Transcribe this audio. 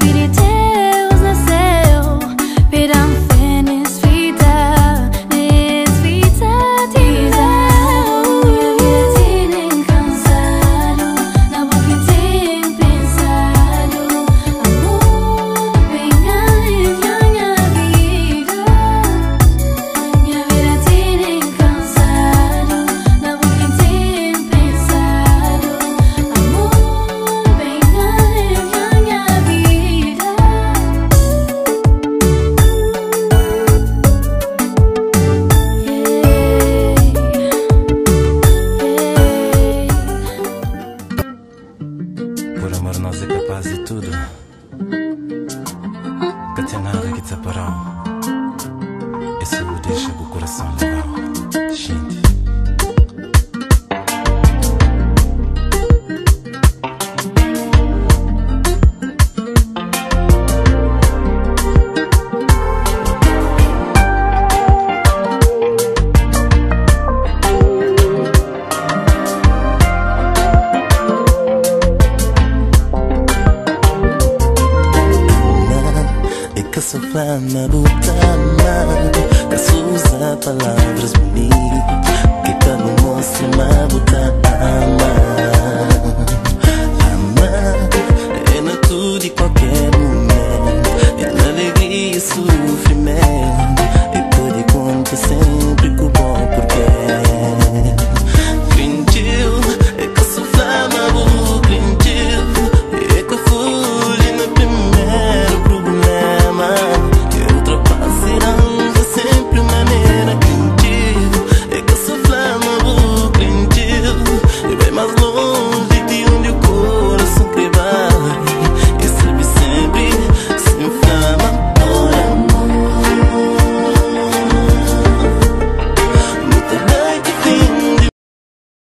feel it. De tudo. Que tem nada que te separou Isso deixa o coração levar Que se flama botama Que se usa palavras bonitas Que cada mostra uma bota ama. Ama É na tudo e qualquer momento. É na alegria e sua